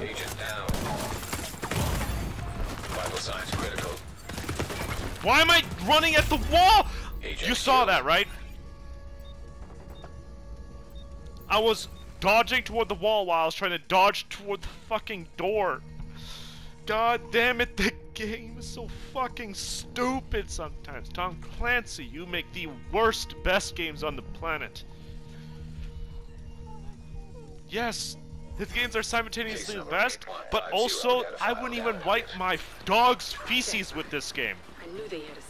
Agent down. Vital signs critical. Why am I running at the wall? Agent You saw killed. that, right? I was dodging toward the wall while I was trying to dodge toward the fucking door. God damn it, the game is so fucking stupid sometimes. Tom Clancy, you make the worst, best games on the planet. Yes, his games are simultaneously the best, but also I wouldn't even wipe my dog's feces with this game. I knew they had a